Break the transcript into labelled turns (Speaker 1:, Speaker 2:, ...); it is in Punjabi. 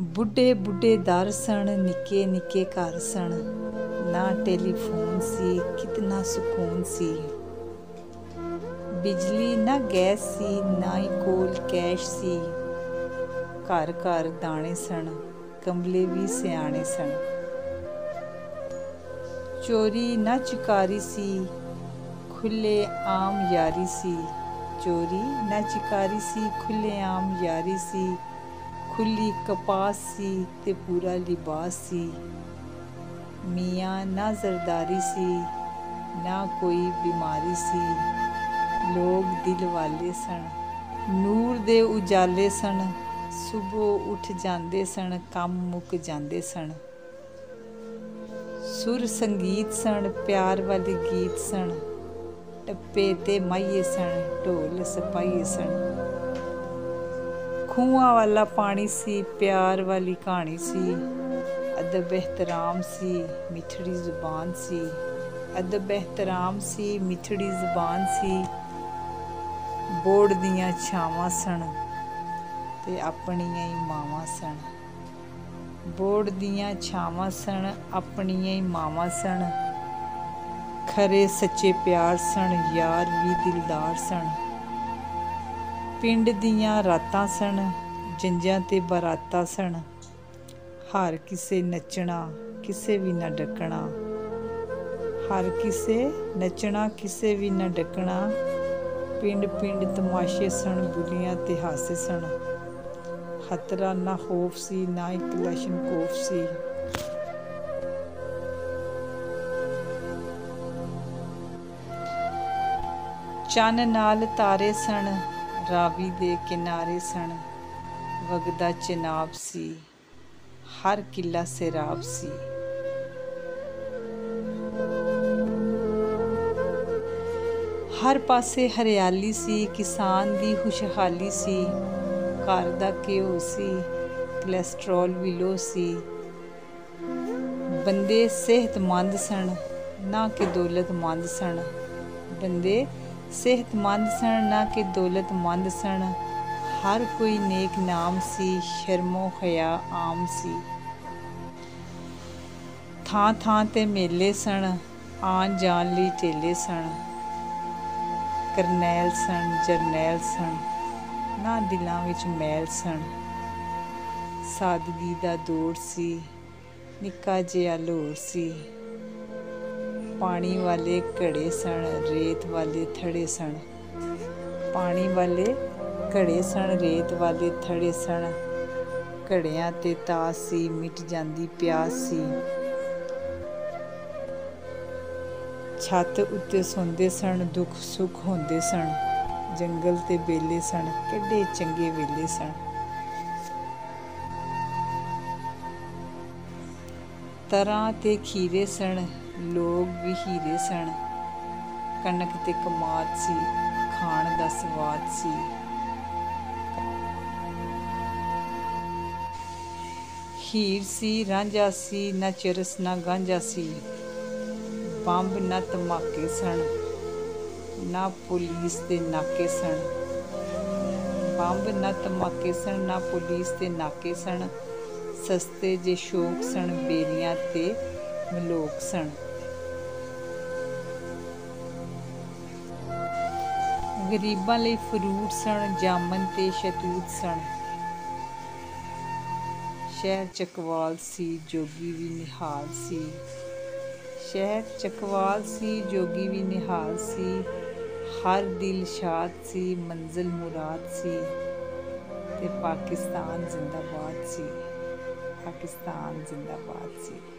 Speaker 1: ਬੁੱਢੇ ਬੁੱਢੇ ਦਰ ਸਣ, ਨਿੱਕੇ ਨਿੱਕੇ ਘਰ ਸਣ। ਨਾ ਟੈਲੀਫੋਨ ਸੀ, ਕਿਤਨਾ ਸਕੂਨ ਸੀ। ਬਿਜਲੀ ਨਾ ਗੈਸ ਸੀ, ਨਾ ਹੀ ਕੋਲ ਕੈਸ਼ ਸੀ। ਘਰ ਘਰ ਦਾਣੇ ਸਣ ਕੰਬਲੇ ਵੀ ਸਿਆਣੇ ਸਣ। ਚੋਰੀ ਨਾ ਚਿਕਾਰੀ ਸੀ, ਖੁੱਲੇ ਆਮ ਯਾਰੀ ਸੀ। ਚੋਰੀ ਨਾ ਚਿਕਾਰੀ ਸੀ, ਖੁੱਲੇ ਆਮ ਯਾਰੀ ਸੀ। ਖੁੱਲੀ ਕਪਾਸ ਸੀ ਤੇ ਪੂਰਾ ਲਿਬਾਸ। ਸੀ ਮੀਆਂ ਨਾ ਜ਼ਰਦਾਰੀ ਸੀ, ਨਾ ਕੋਈ ਬਿਮਾਰੀ ਸੀ। ਲੋਕ ਦਿਲ ਵਾਲੇ ਸਨ, ਨੂਰ ਦੇ ਉਜਾਲੇ ਸਨ। ਸਵੇਰ ਉੱਠ ਜਾਂਦੇ ਸਨ, ਕੰਮ ਮੁੱਕ ਜਾਂਦੇ ਸਨ। ਸੁਰ ਸੰਗੀਤ ਸਣ ਪਿਆਰ ਵਾਲੇ ਗੀਤ ਸਣ ਟੱਪੇ ਤੇ ਮਾਈਏ ਸਣ ਢੋਲ ਸਪਾਈਏ ਸਣ ਖੂਹਾਂ ਵਾਲਾ ਪਾਣੀ ਸੀ, ਪਿਆਰ ਵਾਲੀ ਕਹਾਣੀ ਸੀ। ਅਦਬ ਇਹਤਰਾਮ ਸੀ, ਮਿੱਠੜੀ ਜ਼ੁਬਾਨ ਸੀ। ਅਦਬ ਇਹਤਰਾਮ ਸੀ, ਮਿੱਠੜੀ ਜ਼ੁਬਾਨ ਸੀ। ਬੋੜ ਦੀਆਂ ਛਾਵਾਂ ਸਣ ਤੇ ਆਪਣੀਆਂ ਹੀ ਮਾਵਾਂ ਸਣ ਬੋੜ ਦੀਆਂ ਛਾਵਾਂ ਸਣ ਆਪਣੀਆਂ ਹੀ ਮਾਵਾਂ ਸਣ ਖਰੇ ਸੱਚੇ ਪਿਆਰ ਸਣ ਯਾਰ ਵੀ ਦਿਲਦਾਰ ਸਣ ਪਿੰਡ ਦੀਆਂ ਰਾਤਾਂ ਸਣ ਜੰਜਾਂ ਤੇ ਬਰਾਤਾਂ ਸਣ ਹਰ ਕਿਸੇ ਨੱਚਣਾ, ਕਿਸੇ ਵੀ ਨਾ ਡੱਕਣਾ। ਹਰ ਕਿਸੇ ਨੱਚਣਾ, ਕਿਸੇ ਵੀ ਨਾ ਡੱਕਣਾ, ਪਿੰਡ ਪਿੰਡ ਤਮਾਸ਼ੇ ਸਣ ਬੁਲੀਆਂ ਤੇ ਹਾਸੇ ਸਣ ਖਤਰਾ ਨਾ ਖੌਫ ਸੀ, ਨਾ ਇੱਕ ਲਸ਼ਨ ਕੋਫ ਸੀ। ਚੰਨ ਨਾਲ ਤਾਰੇ ਸਣ ਰਾਵੀ ਦੇ ਕਿਨਾਰੇ ਸਣ, ਵਗਦਾ ਚਨਾਬ ਸੀ, ਹਰ ਕਿਲਾ ਸਿਰਾਬ ਸੀ। ਹਰ ਪਾਸੇ ਹਰਿਆਲੀ ਸੀ, ਕਿਸਾਨ ਦੀ ਖੁਸ਼ਹਾਲੀ ਸੀ, ਘਰ ਦਾ ਘਿਓ ਸੀ, ਕੋਲੇਸਟ੍ਰੋਲ ਵੀ ਲੋ ਸੀ। ਬੰਦੇ ਸਿਹਤਮੰਦ ਸਨ ਨਾ ਕਿ ਦੌਲਤਮੰਦ ਸਨ ਬੰਦੇ ਸਿਹਤਮੰਦ ਸਨ, ਨਾ ਕਿ ਦੌਲਤਮੰਦ ਸਨ। ਹਰ ਕੋਈ ਨੇਕ ਨਾਮ ਸੀ, ਸ਼ਰਮੋ ਹਿਆ ਆਮ ਸੀ। ਥਾਂ ਥਾਂ ਤੇ ਮੇਲੇ ਸਨ ਆਣ ਜਾਣ ਲਈ ਢੇਲੇ ਸਨ। ਕਰਨੈਲ ਸਨ, ਜਰਨੈਲ ਸਨ, ਨਾ ਦਿਲਾਂ ਵਿੱਚ ਮੈਲ ਸਨ। ਸਾਦਗੀ ਦਾ ਦੌਰ ਸੀ, ਨਿੱਕਾ ਜਿਹਾ ਲੋਰ ਸੀ। ਪਾਣੀ ਵਾਲੇ ਘੜੇ ਸਣ ਰੇਤ ਵਾਲੇ ਥੜੇ ਸਣ ਪਾਣੀ ਵਾਲੇ ਘੜੇ ਸਣ ਰੇਤ ਵਾਲੇ ਥੜੇ ਸਣ ਘੜਿਆਂ ਤੇ ਤਾਸ ਸੀ, ਮਿਟ ਜਾਂਦੀ ਪਿਆਸ ਸੀ। ਛੱਤ ਉੱਤੇ ਸੌਂਦੇ ਸਣ ਦੁੱਖ ਸੁੱਖ ਹੁੰਦੇ ਸਣ ਜੰਗਲ ਤੇ ਬੇਲੇ ਸਣ ਕਿੱਡੇ ਚੰਗੇ ਵੇਲੇ ਸਣ ਤਰਾਂ ਤੇ ਖੀਰੇ ਸਣ ਲੋਕ ਵੀ ਹੀਰੇ ਸਣ ਕਣਕ ਤੇ ਕਮਾਦ ਸੀ, ਖਾਣ ਦਾ ਸਵਾਦ ਸੀ। ਹੀਰ ਸੀ, ਰਾਂਝਾ ਸੀ, ਨਾ ਚਰਸ, ਨਾ ਗਾਂਝਾ ਸੀ। ਬੰਬ ਨਾ ਧਮਾਕੇ ਸਣ ਨਾ ਪੁਲਿਸ ਦੇ ਨਾਕੇ ਸਣ ਬੰਬ ਨਾ ਧਮਾਕੇ ਸਣ ਨਾ ਪੁਲਿਸ ਦੇ ਨਾਕੇ ਸਣ ਸਸਤੇ ਜੇ ਸ਼ੋਕ ਸਣ ਬੇਰੀਆਂ ਤੇ ਮਲੋਕ ਸਣ ਗਰੀਬਾਂ ਲਈ ਫਰੂਟ ਸਣ ਜਾਮਨ ਤੇ ਸ਼ਤੂਤ ਸਣ। ਸ਼ਹਿਰ ਚਕਵਾਲ ਸੀ, ਜੋਗੀ ਵੀ ਨਿਹਾਲ ਸੀ। ਸ਼ਹਿਰ ਚਕਵਾਲ ਸੀ, ਜੋਗੀ ਵੀ ਨਿਹਾਲ ਸੀ। ਹਰ ਦਿਲ ਸ਼ਾਦ ਸੀ, ਮੰਜ਼ਿਲ ਮੁਰਾਦ ਸੀ। ਤੇ ਪਾਕਿਸਤਾਨ ਜ਼ਿੰਦਾਬਾਦ ਸੀ। ਪਾਕਿਸਤਾਨ ਜ਼ਿੰਦਾਬਾਦ ਸੀ।